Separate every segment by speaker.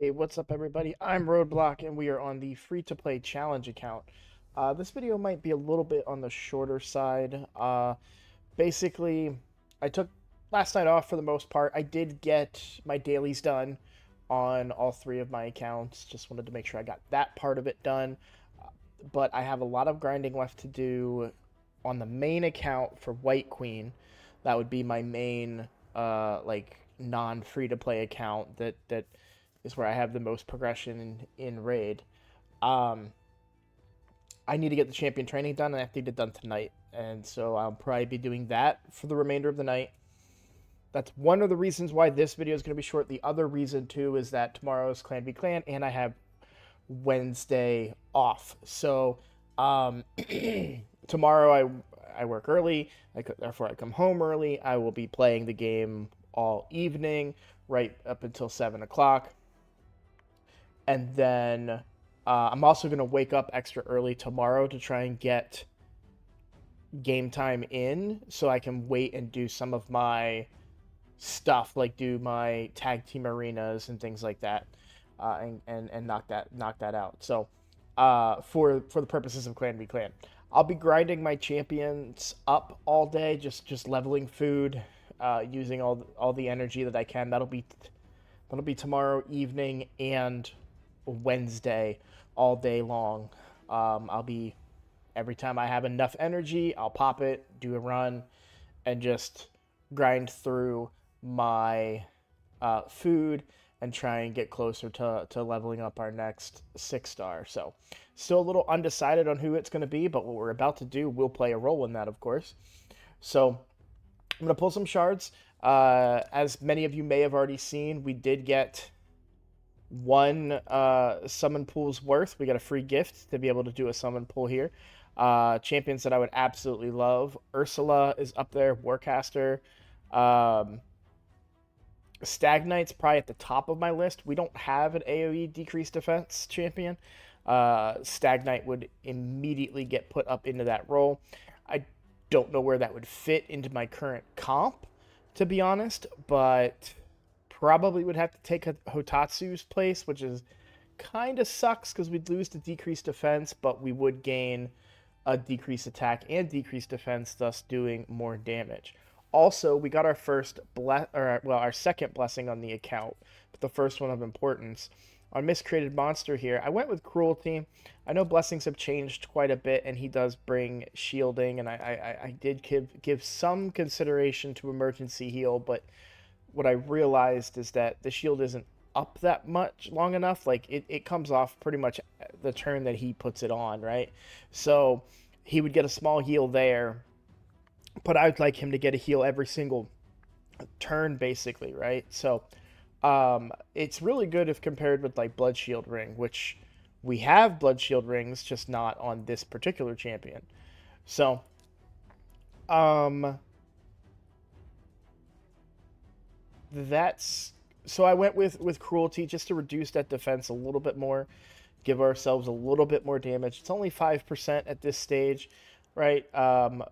Speaker 1: Hey, what's up, everybody? I'm Roadblock, and we are on the free-to-play challenge account. Uh, this video might be a little bit on the shorter side. Uh, basically, I took last night off for the most part. I did get my dailies done on all three of my accounts. Just wanted to make sure I got that part of it done. But I have a lot of grinding left to do on the main account for White Queen. That would be my main, uh, like non free to play account that that is where I have the most progression in, in raid. Um, I need to get the champion training done, and I have to get it done tonight. And so I'll probably be doing that for the remainder of the night. That's one of the reasons why this video is going to be short. The other reason too is that tomorrow is Clan v Clan, and I have Wednesday off. So um, tomorrow I I work early. I, therefore I come home early. I will be playing the game all evening, right up until seven o'clock. And then uh, I'm also going to wake up extra early tomorrow to try and get game time in so I can wait and do some of my stuff, like do my tag team arenas and things like that, uh, and, and, and knock that knock that out. So uh, for for the purposes of Clan v Clan. I'll be grinding my champions up all day, just just leveling food, uh, using all all the energy that I can. That'll be that'll be tomorrow evening and Wednesday all day long. Um, I'll be every time I have enough energy, I'll pop it, do a run, and just grind through my uh, food and try and get closer to, to leveling up our next six star. So, still a little undecided on who it's going to be, but what we're about to do will play a role in that, of course. So, I'm going to pull some shards. Uh, as many of you may have already seen, we did get one uh, summon pool's worth. We got a free gift to be able to do a summon pool here. Uh, champions that I would absolutely love. Ursala is up there. Warcaster. Um, Stag Knight's probably at the top of my list. We don't have an AoE decreased defense champion. Uh, Stag Knight would immediately get put up into that role. I don't know where that would fit into my current comp, to be honest, but probably would have to take a Hotatsu's place, which is kind of sucks because we'd lose the decreased defense, but we would gain a decreased attack and decreased defense, thus doing more damage. Also, we got our first ble- or well, our second blessing on the account, but the first one of importance on miscreated monster here. I went with cruelty. I know blessings have changed quite a bit, and he does bring shielding, and I, I, I did give give some consideration to emergency heal, but what I realized is that the shield isn't up that much long enough. Like it, it comes off pretty much the turn that he puts it on, right? So he would get a small heal there, but I would like him to get a heal every single turn, basically, right? So um, it's really good if compared with like Blood Shield Ring, which we have Blood Shield Rings, just not on this particular champion. So, um, that's so I went with with cruelty just to reduce that defense a little bit more, give ourselves a little bit more damage. It's only five percent at this stage, right? Um,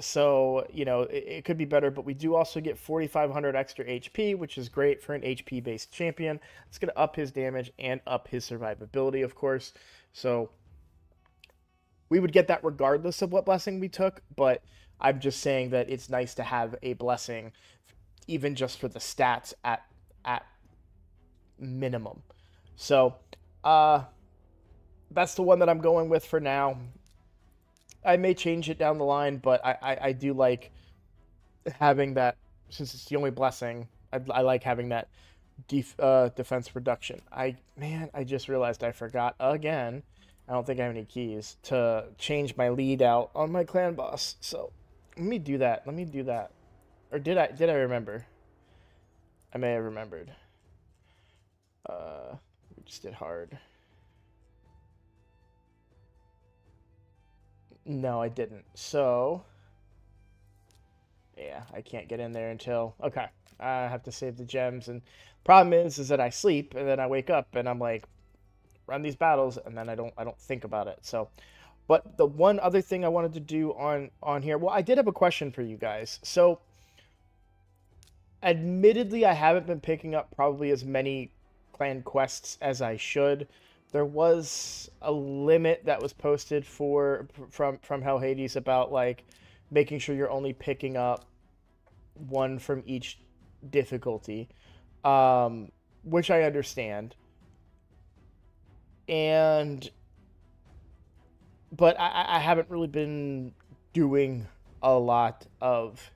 Speaker 1: so you know it, it, could be better, but we do also get 4,500 extra HP, which is great for an HP based champion. It's going to up his damage and up his survivability, of course. So we would get that regardless of what blessing we took, but I'm just saying that it's nice to have a blessing even just for the stats at at minimum. So, uh, that's the one that I'm going with for now. I may change it down the line, but I, I, I do like having that since it's the only blessing. I, I like having that def, uh, defense reduction. I man, I just realized I forgot again. I don't think I have any keys to change my lead out on my clan boss. So let me do that. Let me do that. Or did I did I remember? I may have remembered. Uh, we just did hard. No, I didn't. So, yeah, I can't get in there until okay. I have to save the gems, and problem is, is that I sleep and then I wake up and I'm like, run these battles, and then I don't, I don't think about it. So, but the one other thing I wanted to do on on here, well, I did have a question for you guys. So, admittedly, I haven't been picking up probably as many clan quests as I should. There was a limit that was posted for from from HellHades about like making sure you're only picking up one from each difficulty, um, which I understand. And but I, I haven't really been doing a lot of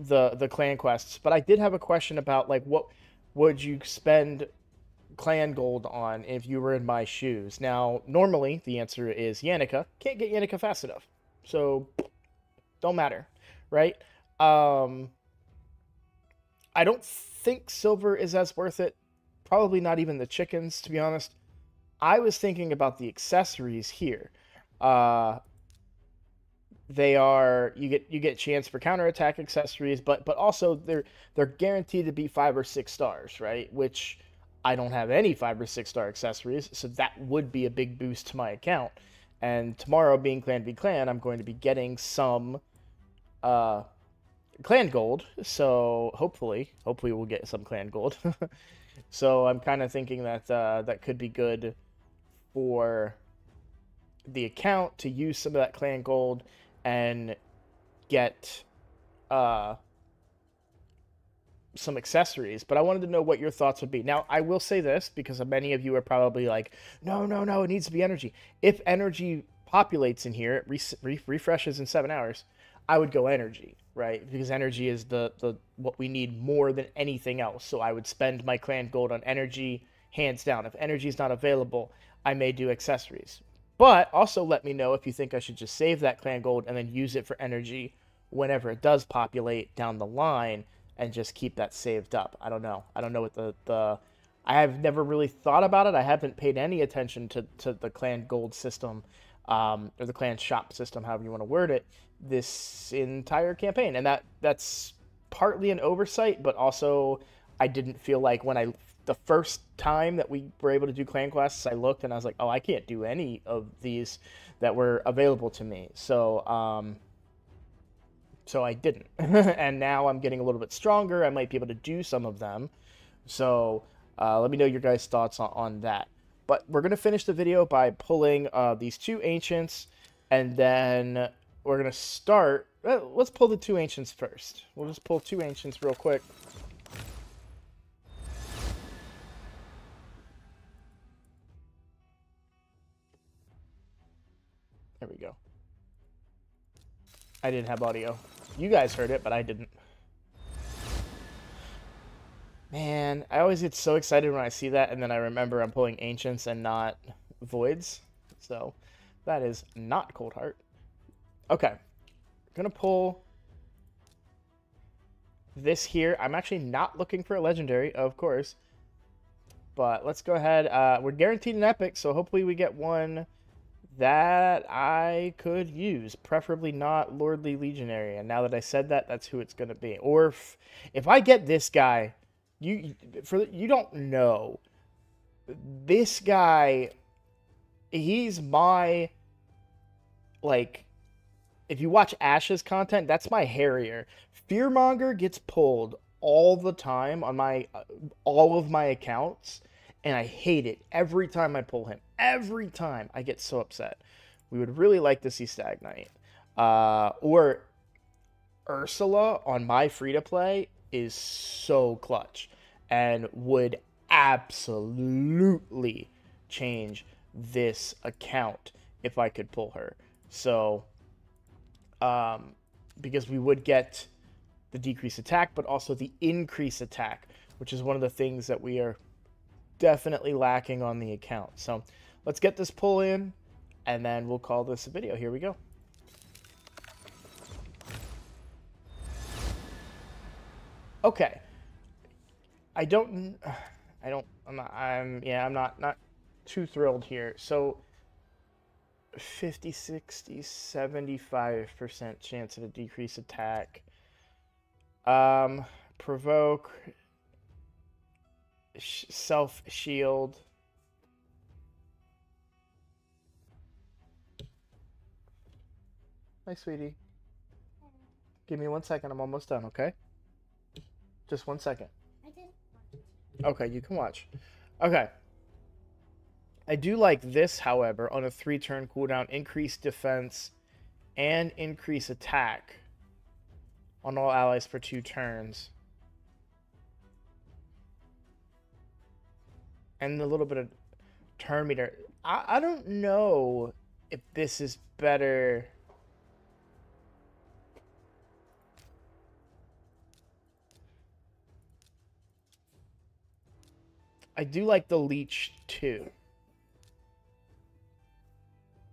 Speaker 1: the the clan quests. But I did have a question about like what would you spend clan gold on if you were in my shoes? Now, normally the answer is Yannica. Can't get Yannica fast enough. So don't matter, right? Um I don't think silver is as worth it. Probably not even the chickens, to be honest. I was thinking about the accessories here. Uh, they are you get you get chance for counterattack accessories, but but also they're they're guaranteed to be five or six stars, right? Which I don't have any five or six star accessories, so that would be a big boost to my account. And tomorrow, being Clan v Clan, I'm going to be getting some uh, Clan Gold. So hopefully, hopefully we'll get some Clan Gold. so I'm kind of thinking that uh, that could be good for the account to use some of that Clan Gold and get uh, some accessories, but I wanted to know what your thoughts would be. Now, I will say this because many of you are probably like, no, no, no, it needs to be energy. If energy populates in here, it re- re- refreshes in seven hours, I would go energy, right? Because energy is the, the what we need more than anything else. So I would spend my clan gold on energy, hands down. If energy is not available, I may do accessories. But also let me know if you think I should just save that clan gold and then use it for energy whenever it does populate down the line and just keep that saved up. I don't know. I don't know what the, the I have never really thought about it. I haven't paid any attention to, to the clan gold system um, or the clan shop system, however you want to word it, this entire campaign. And that that's partly an oversight, but also I didn't feel like when I the first time that we were able to do clan quests, I looked and I was like, oh, I can't do any of these that were available to me. So, um, so I didn't. and now I'm getting a little bit stronger. I might be able to do some of them. So, uh, let me know your guys' thoughts on, on that. But we're going to finish the video by pulling uh, these two ancients, and then we're going to start. Let's pull the two ancients first. We'll just pull two ancients real quick. There we go. I didn't have audio. You guys heard it, but I didn't. Man, I always get so excited when I see that, and then I remember I'm pulling Ancients and not Voids. So, that is not Coldheart. Okay. Gonna pull this here. I'm actually not looking for a Legendary, of course. But let's go ahead. Uh, we're guaranteed an Epic, so hopefully we get one that I could use, preferably not Lordly Legionary. And now that I said that, that's who it's going to be. Or if, if I get this guy, you for you don't know. This guy, he's my like. If you watch Ash's content, that's my Harrier. Fearmonger gets pulled all the time on my uh, all of my accounts and I hate it every time I pull him. Every time I get so upset. We would really like to see Stag Knight. Uh, or Ursala on my free to play is so clutch and would absolutely change this account if I could pull her. So, um, because we would get the decrease attack, but also the increase attack, which is one of the things that we are definitely lacking on the account. So let's get this pull in, and then we'll call this a video. Here we go. Okay. I don't, I don't, I'm not, I'm, yeah, I'm not, not too thrilled here. So 50, 60, 75% chance of a decrease attack. Um, provoke, self shield. Hi, sweetie. Give me one second. I'm almost done, okay? Just one second. Okay, you can watch. Okay. I do like this, however, on a three turn cooldown, increase defense and increase attack on all allies for two turns. And a little bit of turn meter. I, I don't know if this is better. I do like the leech too.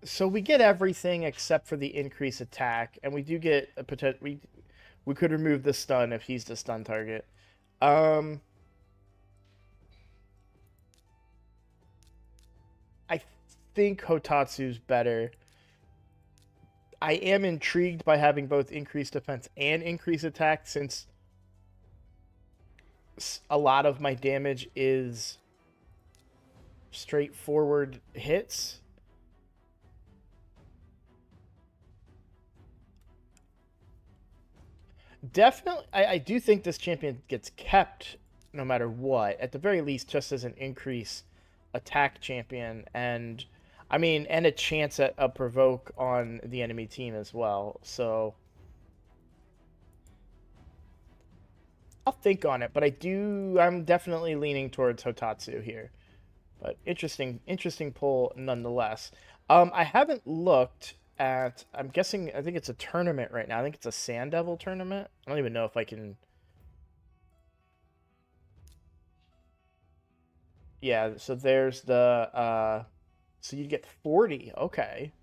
Speaker 1: So we get everything except for the increase attack, and we do get a potential. We we could remove the stun if he's the stun target. Um, think Hotatsu's better. I am intrigued by having both increased defense and increased attack since a lot of my damage is straightforward hits. Definitely, I, I do think this champion gets kept no matter what. At the very least, just as an increase attack champion and I mean and a chance at a provoke on the enemy team as well. So I'll think on it, but I do I'm definitely leaning towards Hotatsu here. But interesting interesting pull nonetheless. Um I haven't looked at I'm guessing I think it's a tournament right now. I think it's a Sand Devil tournament. I don't even know if I can Yeah, so there's the uh so you get 40. Okay.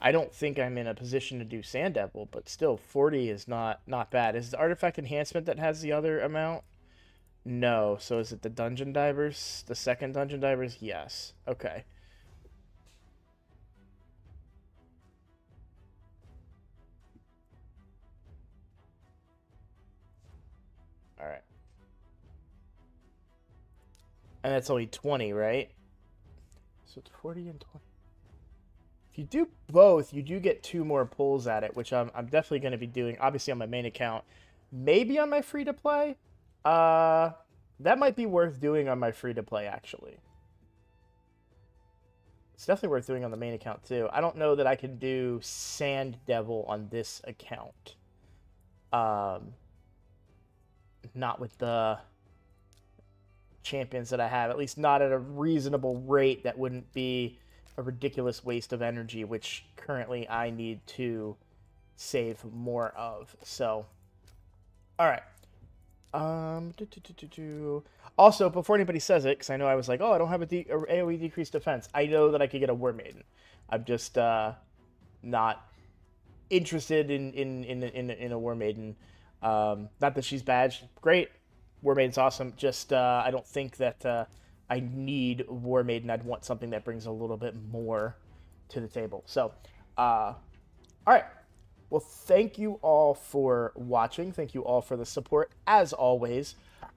Speaker 1: I don't think I'm in a position to do Sand Devil, but still 40 is not not bad. Is the artifact enhancement that has the other amount? No. So is it the dungeon divers? The second dungeon divers? Yes. Okay. All right. And that's only 20, right? So it's 40 and 20. If you do both, you do get two more pulls at it, which I'm, I'm definitely going to be doing, obviously on my main account. Maybe on my free-to-play? Uh, that might be worth doing on my free-to-play, actually. It's definitely worth doing on the main account, too. I don't know that I can do Sand Devil on this account. Um, not with the champions that I have, at least not at a reasonable rate that wouldn't be a ridiculous waste of energy, which currently I need to save more of. So, all right. Um, also, before anybody says it, because I know I was like, oh, I don't have a, de- a AoE decreased defense. I know that I could get a War Maiden. I'm just uh, not interested in in in in, in a War Maiden. Um, not that she's bad, she's great. War Maiden's awesome. Just uh, I don't think that uh, I need War Maiden. I'd want something that brings a little bit more to the table. So, uh, all right. Well, thank you all for watching. Thank you all for the support. As always,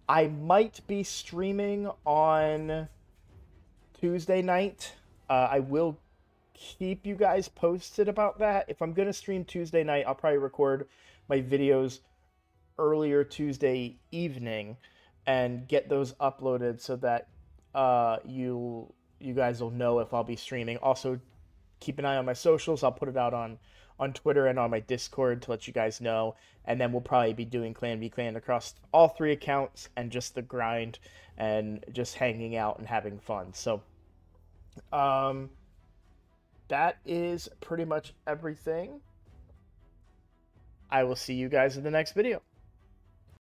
Speaker 1: I might be streaming on Tuesday night. Uh, I will keep you guys posted about that. If I'm going to stream Tuesday night, I'll probably record my videos earlier Tuesday evening and get those uploaded so that uh, you you guys will know if I'll be streaming. Also, keep an eye on my socials. I'll put it out on on Twitter and on my Discord to let you guys know. And then we'll probably be doing Clan v Clan across all three accounts and just the grind and just hanging out and having fun. So, um, that is pretty much everything. I will see you guys in the next video.